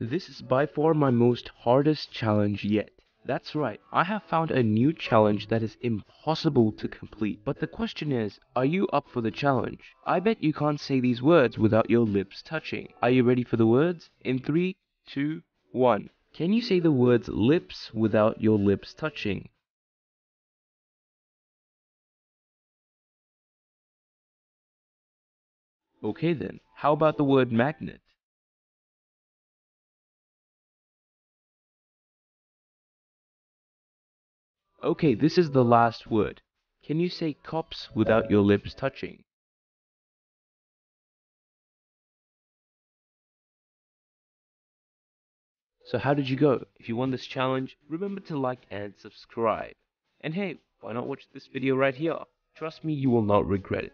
This is by far my most hardest challenge yet. That's right, I have found a new challenge that is impossible to complete. But the question is, are you up for the challenge? I bet you can't say these words without your lips touching. Are you ready for the words? In three, two, one. Can you say the words lips without your lips touching? Okay then, how about the word magnet? Okay, this is the last word. Can you say cops without your lips touching? So how did you go? If you won this challenge, remember to like and subscribe. And hey, why not watch this video right here? Trust me, you will not regret it.